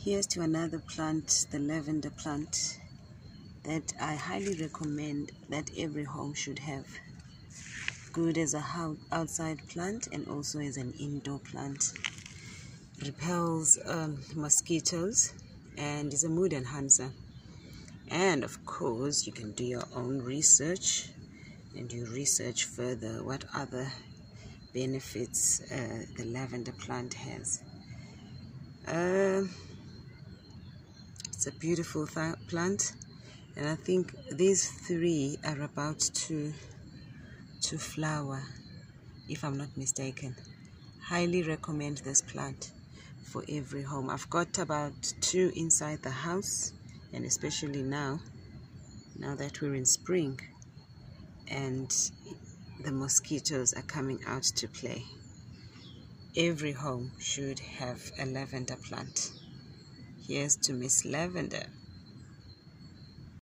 Here's to another plant, the lavender plant, that I highly recommend that every home should have. Good as a outside plant and also as an indoor plant. Repels um, mosquitoes and is a mood enhancer. And of course, you can do your own research and you research further what other benefits uh, the lavender plant has. Uh, it's a beautiful plant, and I think these three are about to to flower, if I'm not mistaken. Highly recommend this plant for every home. I've got about two inside the house, and especially now, now that we're in spring, and the mosquitoes are coming out to play. Every home should have a lavender plant. Here's to Miss Lavender.